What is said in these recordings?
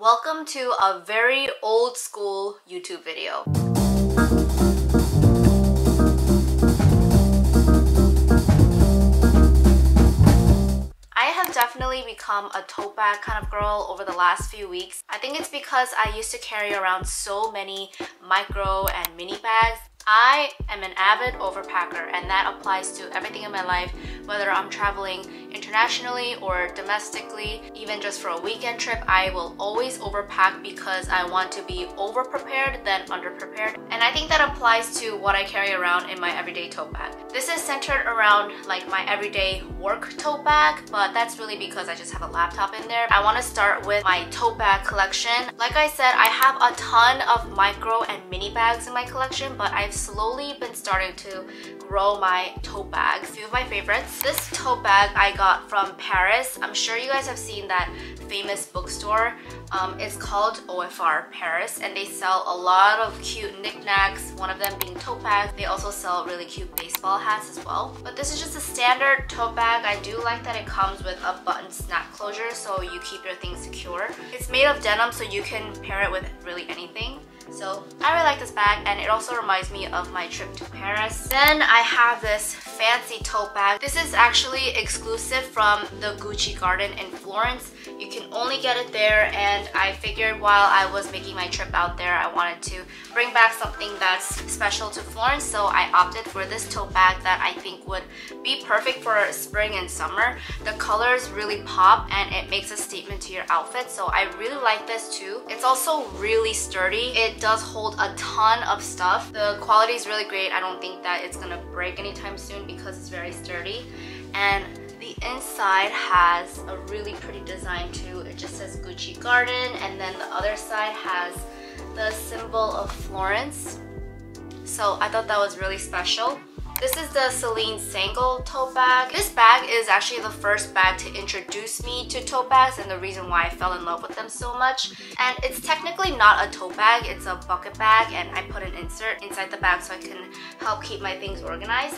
Welcome to a very old school YouTube video. I have definitely become a tote bag kind of girl over the last few weeks. I think it's because I used to carry around so many micro and mini bags I am an avid overpacker and that applies to everything in my life, whether I'm traveling internationally or domestically, even just for a weekend trip, I will always overpack because I want to be over prepared than under prepared. And I think that applies to what I carry around in my everyday tote bag. This is centered around like my everyday work tote bag, but that's really because I just have a laptop in there. I want to start with my tote bag collection. Like I said, I have a ton of micro and mini bags in my collection, but I've slowly been starting to grow my tote bags. Few of my favorites. This tote bag I got from Paris. I'm sure you guys have seen that famous bookstore. Um, it's called OFR Paris and they sell a lot of cute knickknacks, one of them being tote bags. They also sell really cute baseball hats as well. But this is just a standard tote bag. I do like that it comes with a button snap closure so you keep your things secure. It's made of denim so you can pair it with really anything. So I really like this bag and it also reminds me of my trip to Paris. Then I have this fancy tote bag. This is actually exclusive from the Gucci Garden in Florence. You can only get it there and I figured while I was making my trip out there I wanted to bring back something that's special to Florence so I opted for this tote bag that I think would be perfect for spring and summer. The colors really pop and it makes a statement to your outfit so I really like this too. It's also really sturdy. It does hold a ton of stuff. The quality is really great. I don't think that it's gonna break anytime soon because it's very sturdy and the inside has a really pretty design too. It just says Gucci Garden and then the other side has the symbol of Florence. So I thought that was really special. This is the Celine Sangle tote bag. This bag is actually the first bag to introduce me to tote bags and the reason why I fell in love with them so much. And it's technically not a tote bag, it's a bucket bag and I put an insert inside the bag so I can help keep my things organized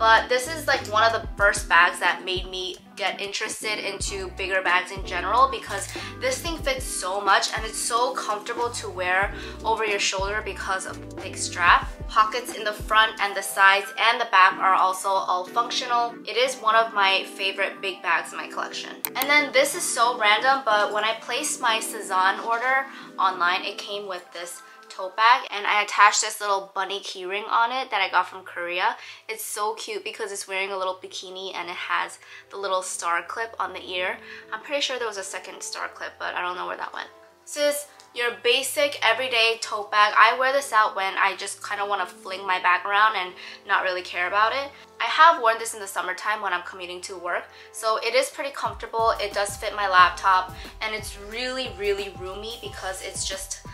but this is like one of the first bags that made me get interested into bigger bags in general because this thing fits so much and it's so comfortable to wear over your shoulder because of the big strap. Pockets in the front and the sides and the back are also all functional. It is one of my favorite big bags in my collection. And then this is so random but when I placed my Sézane order online it came with this tote bag and I attached this little bunny keyring on it that I got from Korea. It's so cute because it's wearing a little bikini and it has the little star clip on the ear. I'm pretty sure there was a second star clip but I don't know where that went. This is your basic everyday tote bag. I wear this out when I just kind of want to fling my bag around and not really care about it. I have worn this in the summertime when I'm commuting to work, so it is pretty comfortable. It does fit my laptop and it's really, really roomy because it's just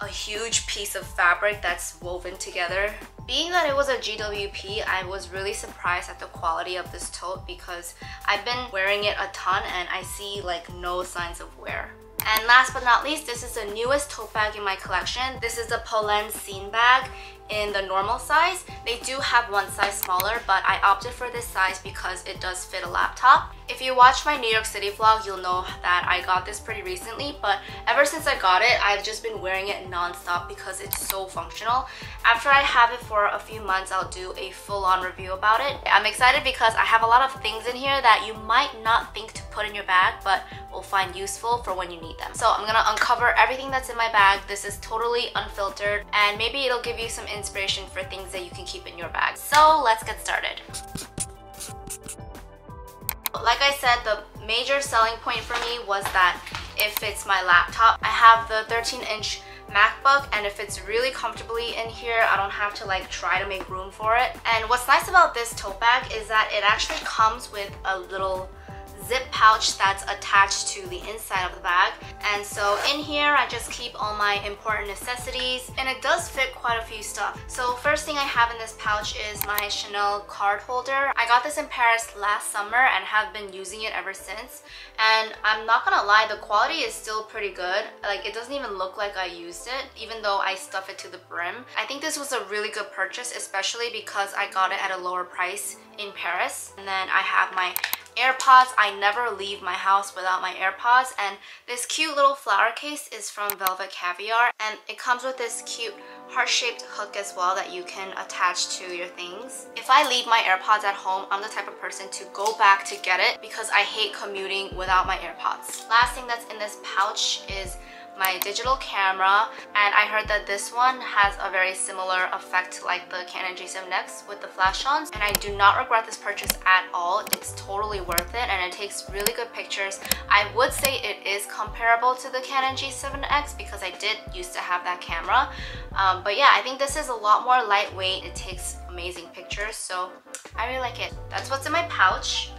a huge piece of fabric that's woven together. Being that it was a GWP, I was really surprised at the quality of this tote because I've been wearing it a ton and I see like no signs of wear. And last but not least, this is the newest tote bag in my collection. This is the Polène Cyme bag in the normal size. They do have one size smaller, but I opted for this size because it does fit a laptop. If you watch my New York City vlog, you'll know that I got this pretty recently, but ever since I got it, I've just been wearing it non-stop because it's so functional. After I have it for a few months, I'll do a full-on review about it. I'm excited because I have a lot of things in here that you might not think to put in your bag, but will find useful for when you need them. So I'm gonna uncover everything that's in my bag. This is totally unfiltered, and maybe it'll give you some inspiration for things that you can keep in your bag. So let's get started. Like I said, the major selling point for me was that it fits my laptop. I have the 13 inch MacBook and it fits really comfortably in here. I don't have to like try to make room for it. And what's nice about this tote bag is that it actually comes with a little zip pouch that's attached to the inside of the bag. And so in here, I just keep all my important necessities and it does fit quite a few stuff. So first thing I have in this pouch is my Chanel card holder. I got this in Paris last summer and have been using it ever since. And I'm not gonna lie, the quality is still pretty good. Like it doesn't even look like I used it, even though I stuff it to the brim. I think this was a really good purchase, especially because I got it at a lower price in Paris. And then I have my AirPods. I never leave my house without my AirPods and this cute little flower case is from Velvet Caviar and it comes with this cute heart-shaped hook as well that you can attach to your things. If I leave my AirPods at home, I'm the type of person to go back to get it because I hate commuting without my AirPods. Last thing that's in this pouch is my digital camera and I heard that this one has a very similar effect like the Canon G7 X with the flash-ons and I do not regret this purchase at all. It's totally worth it and it takes really good pictures. I would say it is comparable to the Canon G7X because I did used to have that camera um, but yeah I think this is a lot more lightweight. It takes amazing pictures so I really like it. That's what's in my pouch.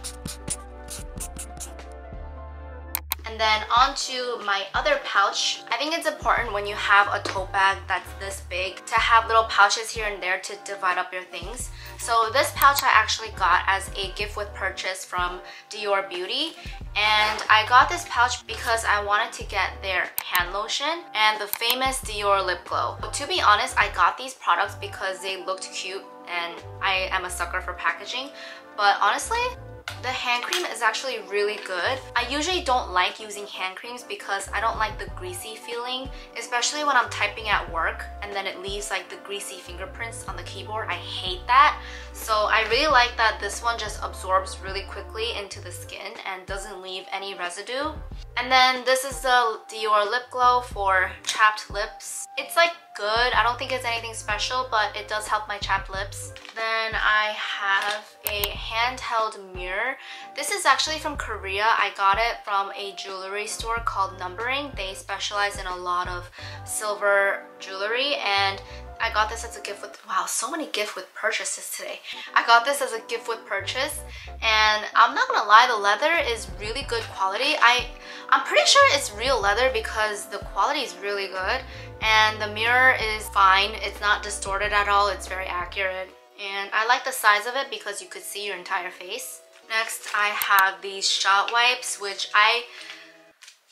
And then onto my other pouch. I think it's important when you have a tote bag that's this big to have little pouches here and there to divide up your things. So this pouch I actually got as a gift with purchase from Dior Beauty. And I got this pouch because I wanted to get their hand lotion and the famous Dior lip glow. But to be honest, I got these products because they looked cute and I am a sucker for packaging. But honestly, the hand cream is actually really good. I usually don't like using hand creams because I don't like the greasy feeling, especially when I'm typing at work and then it leaves like the greasy fingerprints on the keyboard. I hate that. So I really like that this one just absorbs really quickly into the skin and doesn't leave any residue. And then this is the Dior Lip Glow for chapped lips. It's like good. I don't think it's anything special, but it does help my chapped lips. Then I have a handheld mirror. This is actually from Korea. I got it from a jewelry store called Numbering. They specialize in a lot of silver jewelry and I got this as a gift with, wow, so many gift with purchases today. I got this as a gift with purchase and I'm not gonna lie, the leather is really good quality. I, I'm pretty sure it's real leather because the quality is really good and the mirror is fine. It's not distorted at all. It's very accurate. And I like the size of it because you could see your entire face. Next, I have these Shout wipes, which I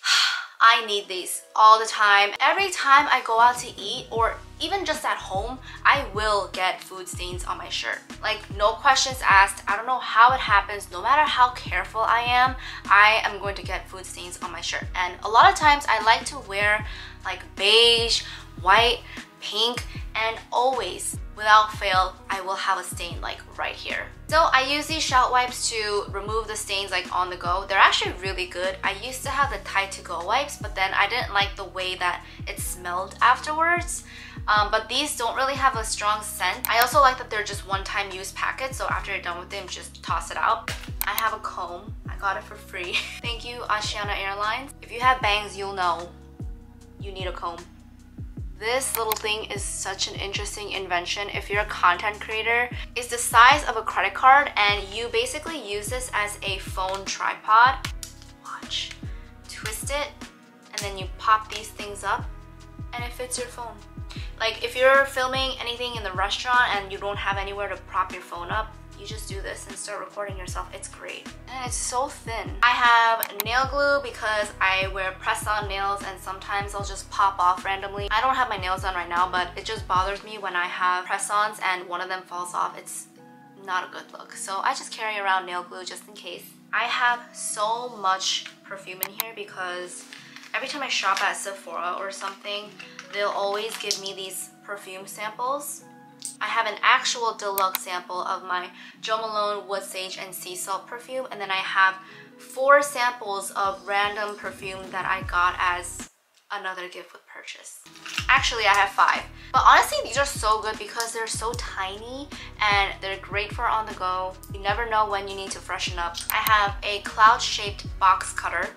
I need these all the time. Every time I go out to eat or even just at home, I will get food stains on my shirt. Like no questions asked. I don't know how it happens. No matter how careful I am, I am going to get food stains on my shirt. And a lot of times I like to wear like beige, white, pink, and always without fail, I will have a stain like right here. So I use these Shout wipes to remove the stains like on the go. They're actually really good. I used to have the Tide to go wipes, but then I didn't like the way that it smelled afterwards. Um, but these don't really have a strong scent. I also like that they're just one-time use packets, so after you're done with them, just toss it out. I have a comb. I got it for free. Thank you, Asiana Airlines. If you have bangs, you'll know you need a comb. This little thing is such an interesting invention if you're a content creator. It's the size of a credit card and you basically use this as a phone tripod. Watch. Twist it and then you pop these things up and it fits your phone. Like if you're filming anything in the restaurant and you don't have anywhere to prop your phone up, you just do this and start recording yourself. It's great. And it's so thin. I have nail glue because I wear press-on nails and sometimes they'll just pop off randomly. I don't have my nails done right now, but it just bothers me when I have press-ons and one of them falls off. It's not a good look. So I just carry around nail glue just in case. I have so much perfume in here because every time I shop at Sephora or something, they'll always give me these perfume samples I have an actual deluxe sample of my Jo Malone Wood Sage and Sea Salt perfume and then I have four samples of random perfume that I got as another gift with purchase. Actually, I have five. But honestly, these are so good because they're so tiny and they're great for on the go. You never know when you need to freshen up. I have a cloud-shaped box cutter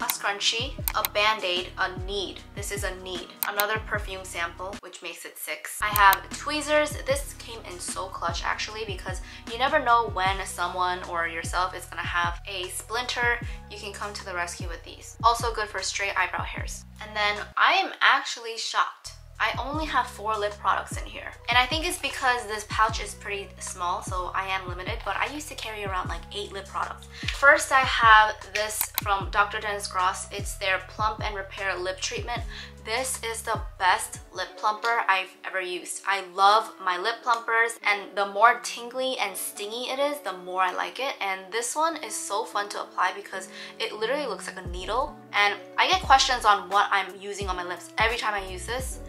a scrunchie, a band-aid, a need. This is a need. Another perfume sample, which makes it six. I have tweezers. This came in so clutch actually because you never know when someone or yourself is gonna have a splinter. You can come to the rescue with these. Also good for straight eyebrow hairs. And then I am actually shocked I only have four lip products in here. And I think it's because this pouch is pretty small, so I am limited, but I used to carry around like eight lip products. First, I have this from Dr. Dennis Gross. It's their Plump and Repair Lip Treatment. This is the best lip plumper I've ever used. I love my lip plumpers and the more tingly and stingy it is, the more I like it. And this one is so fun to apply because it literally looks like a needle. And I get questions on what I'm using on my lips every time I use this.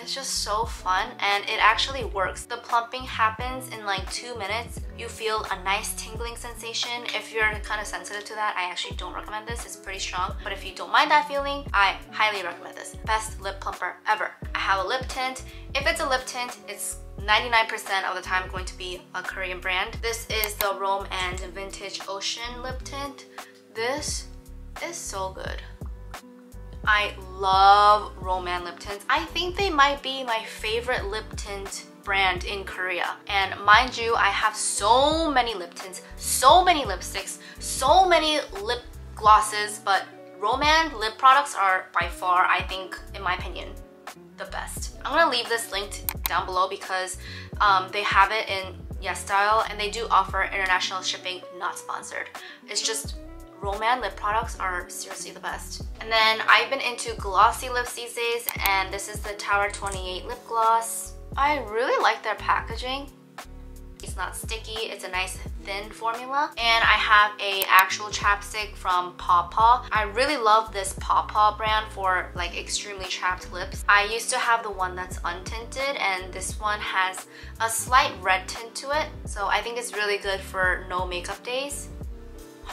It's just so fun and it actually works. The plumping happens in like two minutes. You feel a nice tingling sensation. If you're kind of sensitive to that, I actually don't recommend this. It's pretty strong. But if you don't mind that feeling, I highly recommend this. Best lip plumper ever. I have a lip tint. If it's a lip tint, it's 99% of the time going to be a Korean brand. This is the rom&nd Vintage Ocean lip tint. This is so good. I love rom&nd lip tints. I think they might be my favorite lip tint brand in Korea. And mind you, I have so many lip tints, so many lipsticks, so many lip glosses, but rom&nd lip products are by far, I think, in my opinion, the best. I'm gonna leave this linked down below because um, they have it in YesStyle and they do offer international shipping, not sponsored. It's just rom&nd lip products are seriously the best. And then I've been into glossy lips these days and this is the Tower 28 lip gloss. I really like their packaging. It's not sticky, it's a nice thin formula. And I have a actual chapstick from Paw Paw. I really love this Paw Paw brand for like extremely chapped lips. I used to have the one that's untinted and this one has a slight red tint to it. So I think it's really good for no makeup days.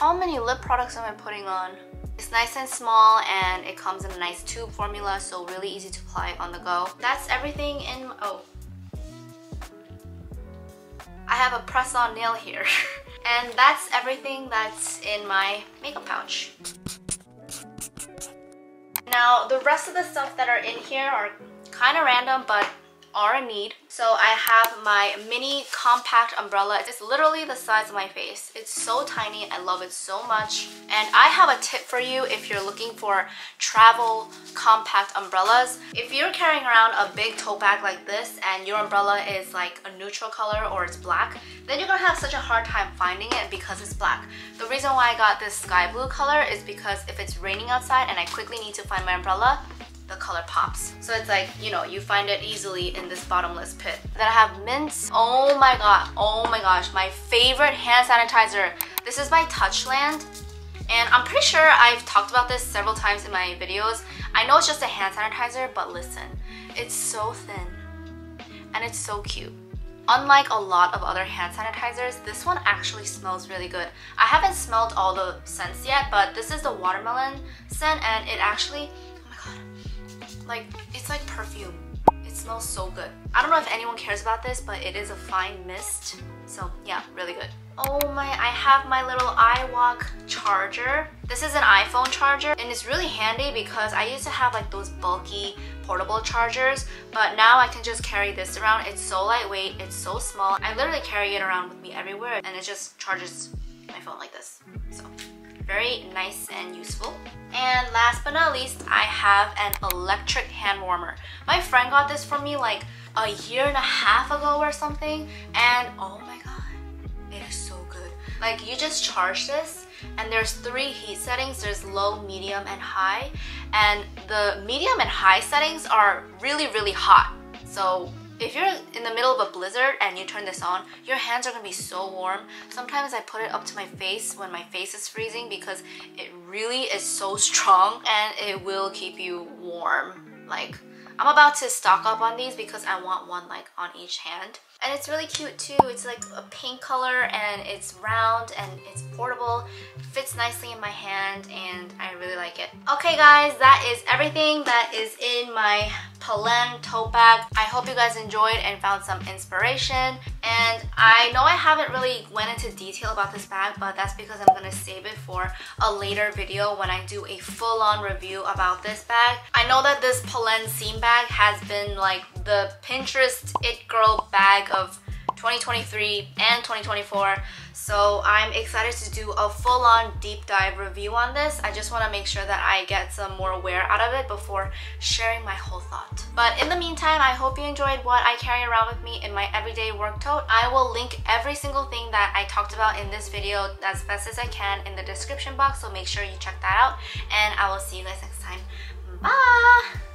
How many lip products am I putting on? It's nice and small and it comes in a nice tube formula so really easy to apply on the go. That's everything in, oh. I have a press-on nail here. and that's everything that's in my makeup pouch. Now, the rest of the stuff that are in here are kind of random, but are in need. So I have my mini compact umbrella. It's literally the size of my face. It's so tiny. I love it so much. And I have a tip for you if you're looking for travel compact umbrellas. If you're carrying around a big tote bag like this and your umbrella is like a neutral color or it's black, then you're gonna have such a hard time finding it because it's black. The reason why I got this sky blue color is because if it's raining outside and I quickly need to find my umbrella, the color pops. So it's like, you know, you find it easily in this bottomless pit. Then I have mints. Oh my god, oh my gosh, my favorite hand sanitizer. This is by Touchland. And I'm pretty sure I've talked about this several times in my videos. I know it's just a hand sanitizer, but listen, it's so thin and it's so cute. Unlike a lot of other hand sanitizers, this one actually smells really good. I haven't smelled all the scents yet, but this is the watermelon scent and it actually like, it's like perfume. It smells so good. I don't know if anyone cares about this, but it is a fine mist. So yeah, really good. Oh my, I have my little iWalk charger. This is an iPhone charger and it's really handy because I used to have like those bulky portable chargers, but now I can just carry this around. It's so lightweight, it's so small. I literally carry it around with me everywhere and it just charges my phone like this. So very nice and useful. And last but not least, I have an electric hand warmer. My friend got this for me like a year and a half ago or something, and oh my god, it is so good. Like you just charge this and there's three heat settings there's low medium and high and the medium and high settings are really really hot so if you're in the middle of a blizzard and you turn this on, your hands are gonna be so warm. Sometimes I put it up to my face when my face is freezing because it really is so strong and it will keep you warm. Like, I'm about to stock up on these because I want one like on each hand. And it's really cute too. It's like a pink color and it's round and it's portable. Fits nicely in my hand and I really like it. Okay guys, that is everything that is in my Polène tote bag. I hope you guys enjoyed and found some inspiration. And I know I haven't really went into detail about this bag, but that's because I'm gonna save it for a later video when I do a full-on review about this bag. I know that this Polène Cyme bag has been like the Pinterest It Girl bag of 2023 and 2024 so I'm excited to do a full-on deep dive review on this. I just want to make sure that I get some more wear out of it before sharing my whole thought. But in the meantime I hope you enjoyed what I carry around with me in my everyday work tote. I will link every single thing that I talked about in this video as best as I can in the description box so make sure you check that out and I will see you guys next time. Bye